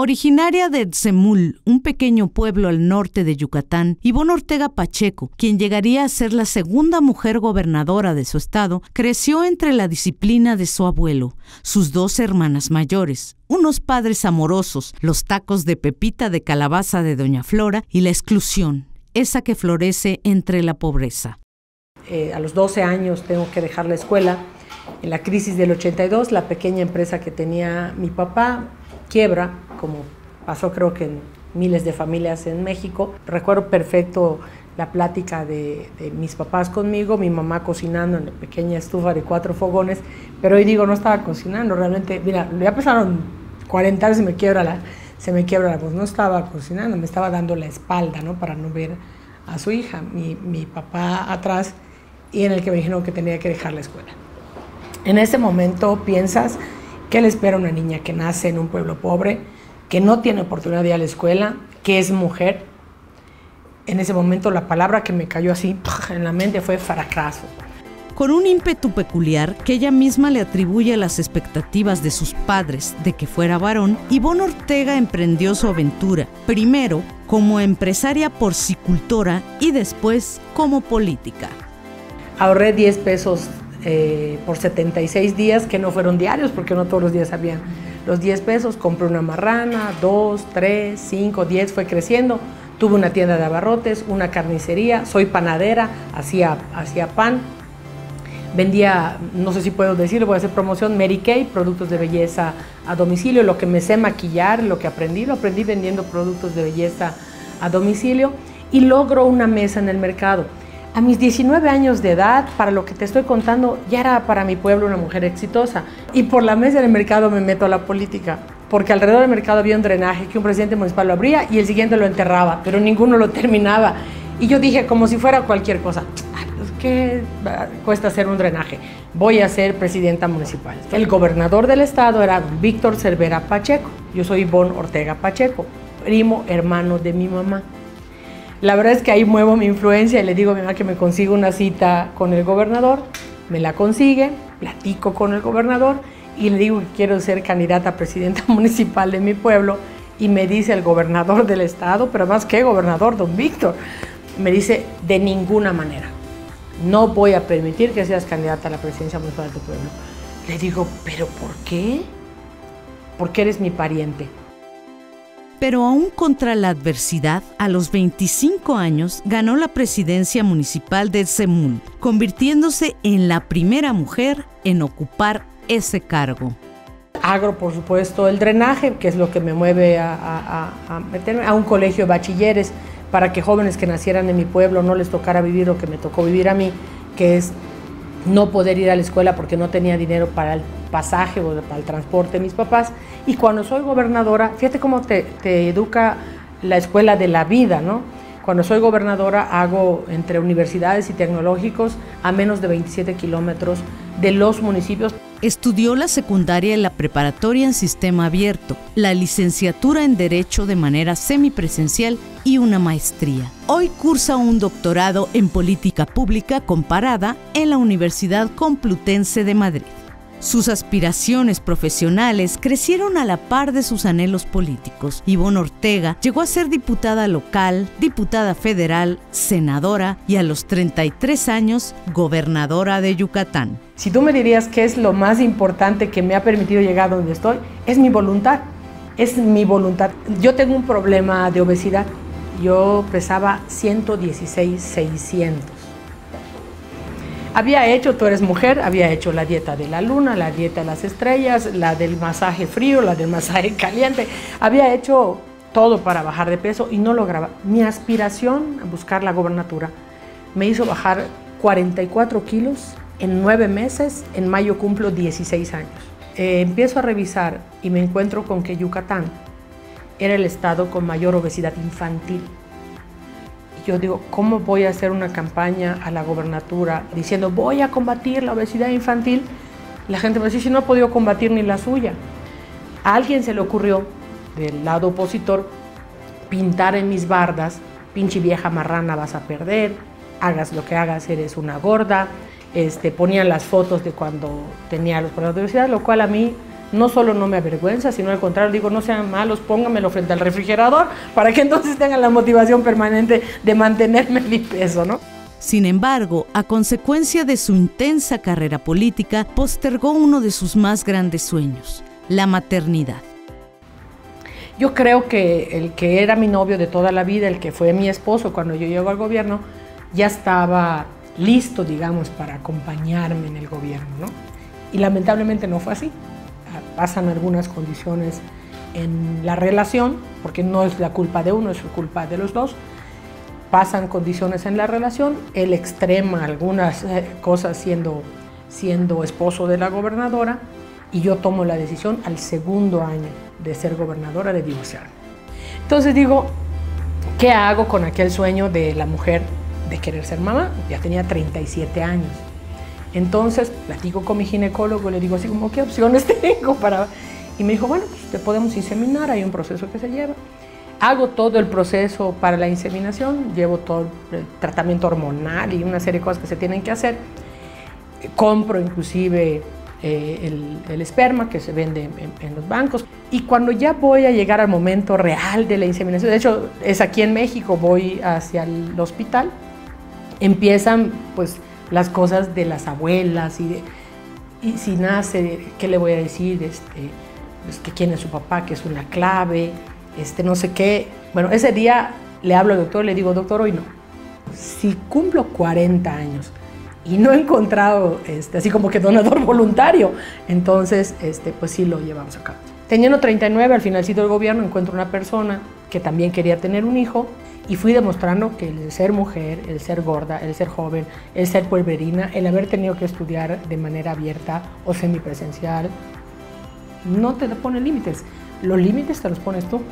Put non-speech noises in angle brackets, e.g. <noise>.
Originaria de Tzemul, un pequeño pueblo al norte de Yucatán, Ivonne Ortega Pacheco, quien llegaría a ser la segunda mujer gobernadora de su estado, creció entre la disciplina de su abuelo, sus dos hermanas mayores, unos padres amorosos, los tacos de pepita de calabaza de Doña Flora y la exclusión, esa que florece entre la pobreza. Eh, a los 12 años tengo que dejar la escuela. En la crisis del 82, la pequeña empresa que tenía mi papá quiebra, como pasó creo que en miles de familias en México. Recuerdo perfecto la plática de, mis papás conmigo, mi mamá cocinando en la pequeña estufa de cuatro fogones, pero hoy digo, no estaba cocinando, realmente, mira, ya pasaron 40 años y me quiebra la, se me quiebra la voz, no estaba cocinando, me estaba dando la espalda, ¿no? Para no ver a su hija, mi, mi papá atrás, y en el que me dijeron que tenía que dejar la escuela. En ese momento piensas, ¿qué le espera a una niña que nace en un pueblo pobre, que no tiene oportunidad de ir a la escuela, que es mujer? en ese momento la palabra que me cayó así en la mente fue fracaso. Con un ímpetu peculiar que ella misma le atribuye a las expectativas de sus padres de que fuera varón, Ivonne Ortega emprendió su aventura, primero como empresaria porcicultora y después como política. Ahorré 10 pesos eh, por 76 días, que no fueron diarios, porque no todos los días habían los 10 pesos. Compré una marrana, 2, 3, 5, 10, fue creciendo Tuve una tienda de abarrotes, una carnicería, soy panadera, hacía, hacía pan. Vendía, no sé si puedo decirlo, voy a hacer promoción, Mary Kay, productos de belleza a domicilio. Lo que me sé maquillar, lo que aprendí, lo aprendí vendiendo productos de belleza a domicilio y logro una mesa en el mercado. A mis 19 años de edad, para lo que te estoy contando, ya era para mi pueblo una mujer exitosa. Y por la mesa del mercado me meto a la política porque alrededor del mercado había un drenaje que un presidente municipal lo abría y el siguiente lo enterraba, pero ninguno lo terminaba. Y yo dije, como si fuera cualquier cosa, pues, ¿qué cuesta hacer un drenaje? Voy a ser presidenta municipal. El gobernador del estado era Víctor Cervera Pacheco. Yo soy Ivonne Ortega Pacheco, primo hermano de mi mamá. La verdad es que ahí muevo mi influencia y le digo a mi mamá que me consiga una cita con el gobernador. Me la consigue, platico con el gobernador y le digo que quiero ser candidata a presidenta <laughs> municipal de mi pueblo y me dice el gobernador del estado, pero más que gobernador, don Víctor, me dice de ninguna manera, no voy a permitir que seas candidata a la presidencia municipal de tu pueblo. Le digo, pero ¿por qué? Porque eres mi pariente. Pero aún contra la adversidad, a los 25 años ganó la presidencia municipal de Semul, convirtiéndose en la primera mujer en ocupar ese cargo? Agro, por supuesto, el drenaje, que es lo que me mueve a, meterme a un colegio de bachilleres para que jóvenes que nacieran en mi pueblo no les tocara vivir lo que me tocó vivir a mí, que es no poder ir a la escuela porque no tenía dinero para el pasaje o para el transporte de mis papás. Y cuando soy gobernadora, fíjate cómo te, te educa la escuela de la vida, ¿no? Cuando soy gobernadora hago entre universidades y tecnológicos a menos de 27 kilómetros de los municipios. Estudió la secundaria y la preparatoria en sistema abierto, la licenciatura en Derecho de manera semipresencial y una maestría. Hoy cursa un doctorado en política pública comparada en la Universidad Complutense de Madrid. Sus aspiraciones profesionales crecieron a la par de sus anhelos políticos. Ivonne Ortega llegó a ser diputada local, diputada federal, senadora y a los 33 años gobernadora de Yucatán. Si tú me dirías qué es lo más importante que me ha permitido llegar donde estoy, es mi voluntad. Es mi voluntad. Yo tengo un problema de obesidad. Yo pesaba 116, 600 había hecho, tú eres mujer, había hecho la dieta de la luna, la dieta de las estrellas, la del masaje frío, la del masaje caliente. Había hecho todo para bajar de peso y no lograba. Mi aspiración a buscar la gobernatura me hizo bajar 44 kilos en nueve meses. En mayo cumplo 16 años. Eh, empiezo a revisar y me encuentro con que Yucatán era el estado con mayor obesidad infantil yo digo, ¿cómo voy a hacer una campaña a la gobernatura diciendo voy a combatir la obesidad infantil? La gente me dice, si no ha podido combatir ni la suya. A alguien se le ocurrió, del lado opositor, pintar en mis bardas, pinche vieja marrana vas a perder, hagas lo que hagas, eres una gorda. Este, ponían las fotos de cuando tenía los problemas de obesidad, lo cual a mí no solo no me avergüenza, sino al contrario, digo, no sean malos, póngamelo frente al refrigerador para que <laughs> entonces tengan la motivación permanente de mantenerme mi peso, ¿no? Sin embargo, a consecuencia de su intensa carrera política, postergó uno de sus más grandes sueños, la maternidad. Yo creo que el que era mi novio de toda la vida, el que fue mi esposo cuando yo llego al gobierno, ya estaba listo, digamos, para acompañarme en el gobierno, ¿no? Y lamentablemente no fue así. Pasan algunas condiciones en la relación, porque no es la culpa de uno, es la culpa de los dos. Pasan condiciones en la relación, él extrema algunas eh, cosas siendo, siendo esposo de la gobernadora y yo tomo la decisión al segundo año de ser gobernadora de divorciarme. Entonces digo, ¿qué hago con aquel sueño de la mujer de querer ser mamá? Ya tenía 37 años. Entonces platico con mi ginecólogo, le digo así como, ¿qué opciones <laughs> tengo para...? Y me dijo, bueno, pues te podemos inseminar, hay un proceso que se lleva. Hago todo el proceso para la inseminación, llevo todo el tratamiento hormonal y una serie de cosas que se tienen que hacer. Compro inclusive eh, el, esperma que se vende en, los bancos. Y cuando ya voy a llegar al momento real de la inseminación, de hecho es aquí en México, voy hacia el hospital, empiezan pues las cosas de las abuelas y, y si nace, ¿qué le voy a decir? Este, pues, que quién es su papá, que es una clave, este, no sé qué. Bueno, ese día le hablo al doctor, le digo, doctor, hoy no. Si cumplo 40 años y no he encontrado este, así como que donador <laughs> voluntario. Entonces, este, pues sí lo llevamos a cabo. Teniendo 39, al finalcito del gobierno encuentro una persona que también quería tener un hijo y fui demostrando que el ser mujer, el ser gorda, el ser joven, el ser pueblerina, el haber tenido que estudiar de manera abierta o semipresencial, no te pone límites. Los límites te los pones tú.